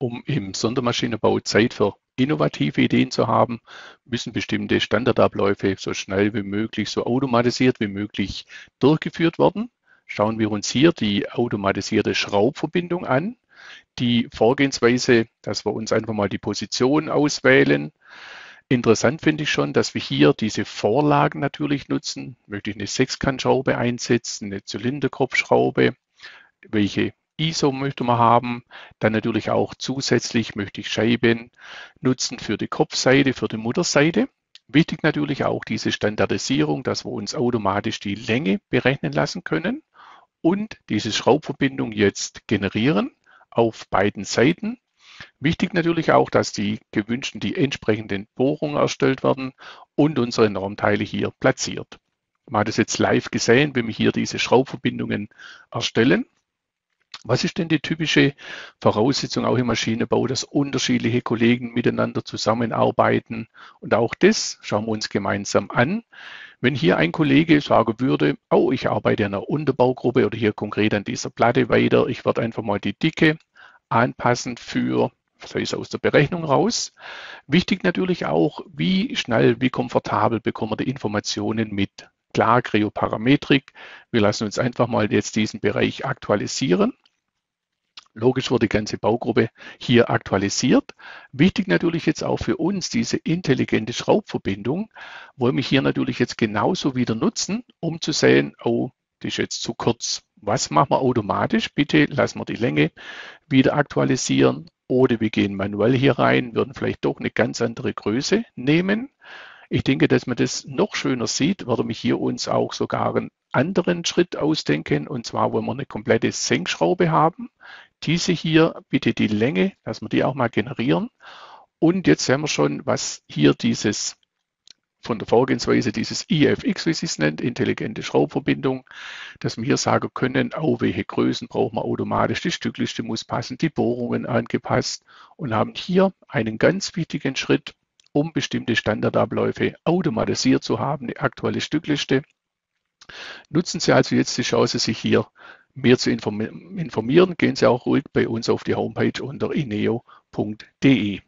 um im Sondermaschinenbau Zeit für innovative Ideen zu haben, müssen bestimmte Standardabläufe so schnell wie möglich, so automatisiert wie möglich durchgeführt werden. Schauen wir uns hier die automatisierte Schraubverbindung an. Die Vorgehensweise, dass wir uns einfach mal die Position auswählen. Interessant finde ich schon, dass wir hier diese Vorlagen natürlich nutzen. Möchte ich eine Sechskantschraube einsetzen, eine Zylinderkopfschraube, welche ISO möchte man haben. Dann natürlich auch zusätzlich möchte ich Scheiben nutzen für die Kopfseite, für die Mutterseite. Wichtig natürlich auch diese Standardisierung, dass wir uns automatisch die Länge berechnen lassen können und diese Schraubverbindung jetzt generieren auf beiden Seiten. Wichtig natürlich auch, dass die gewünschten, die entsprechenden Bohrungen erstellt werden und unsere Normteile hier platziert. Man hat es jetzt live gesehen, wenn wir hier diese Schraubverbindungen erstellen. Was ist denn die typische Voraussetzung auch im Maschinenbau, dass unterschiedliche Kollegen miteinander zusammenarbeiten? Und auch das schauen wir uns gemeinsam an. Wenn hier ein Kollege sagen würde, oh, ich arbeite in einer Unterbaugruppe oder hier konkret an dieser Platte weiter, ich werde einfach mal die Dicke anpassen für sei es aus der Berechnung raus. Wichtig natürlich auch, wie schnell, wie komfortabel bekommen wir die Informationen mit. Klar, Kreoparametrik. Wir lassen uns einfach mal jetzt diesen Bereich aktualisieren. Logisch wird die ganze Baugruppe hier aktualisiert. Wichtig natürlich jetzt auch für uns diese intelligente Schraubverbindung, wollen wir hier natürlich jetzt genauso wieder nutzen, um zu sehen, oh, die ist jetzt zu kurz. Was machen wir automatisch? Bitte lassen wir die Länge wieder aktualisieren oder wir gehen manuell hier rein, würden vielleicht doch eine ganz andere Größe nehmen. Ich denke, dass man das noch schöner sieht, würde mich hier uns auch sogar einen anderen Schritt ausdenken. Und zwar wollen wir eine komplette Senkschraube haben. Diese hier, bitte die Länge, dass wir die auch mal generieren. Und jetzt sehen wir schon, was hier dieses von der Vorgehensweise dieses IFX, wie sie es nennt, intelligente Schraubverbindung, dass wir hier sagen können, oh, welche Größen brauchen wir automatisch, die Stückliste muss passen, die Bohrungen angepasst und haben hier einen ganz wichtigen Schritt, um bestimmte Standardabläufe automatisiert zu haben, eine aktuelle Stückliste. Nutzen Sie also jetzt die Chance, sich hier mehr zu informieren, gehen Sie auch ruhig bei uns auf die Homepage unter ineo.de.